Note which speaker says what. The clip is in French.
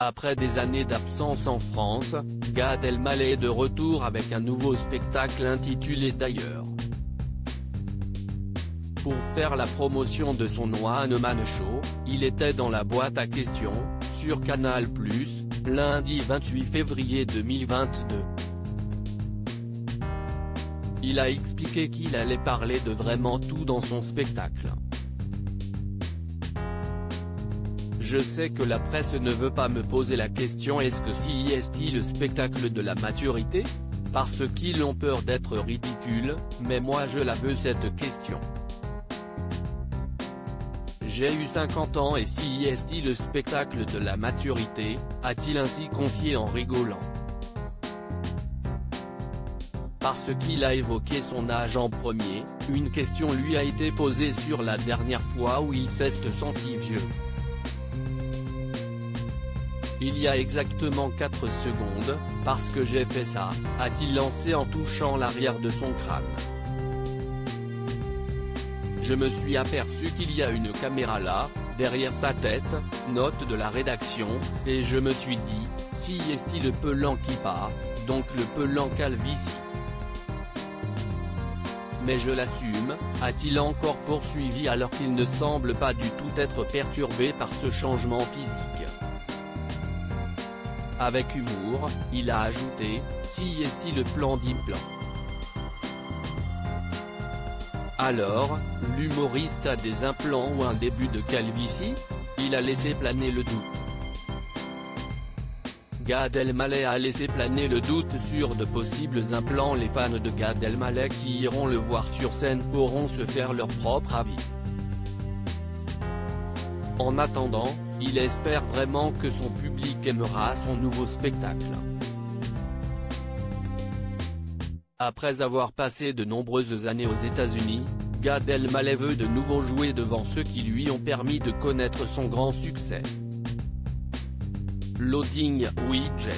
Speaker 1: Après des années d'absence en France, Gad Elmaleh est de retour avec un nouveau spectacle intitulé D'ailleurs. Pour faire la promotion de son One Man Show, il était dans la boîte à questions, sur Canal+, lundi 28 février 2022. Il a expliqué qu'il allait parler de vraiment tout dans son spectacle. Je sais que la presse ne veut pas me poser la question est-ce que si est le spectacle de la maturité? Parce qu'ils ont peur d'être ridicules, mais moi je la veux cette question. J'ai eu 50 ans et si est le spectacle de la maturité, a-t-il ainsi confié en rigolant? Parce qu'il a évoqué son âge en premier, une question lui a été posée sur la dernière fois où il s'est senti vieux. Il y a exactement 4 secondes, parce que j'ai fait ça, a-t-il lancé en touchant l'arrière de son crâne. Je me suis aperçu qu'il y a une caméra là, derrière sa tête, note de la rédaction, et je me suis dit, si est-il le pelant qui part, donc le pelant calvitie. Mais je l'assume, a-t-il encore poursuivi alors qu'il ne semble pas du tout être perturbé par ce changement physique. Avec humour, il a ajouté, si est-il le plan d'implant. Alors, l'humoriste a des implants ou un début de calvitie? Il a laissé planer le doute. Gad Elmaleh a laissé planer le doute sur de possibles implants les fans de Gad Elmaleh qui iront le voir sur scène pourront se faire leur propre avis. En attendant, il espère vraiment que son public aimera son nouveau spectacle. Après avoir passé de nombreuses années aux États-Unis, Gad Elmaleh veut de nouveau jouer devant ceux qui lui ont permis de connaître son grand succès. Loading Widget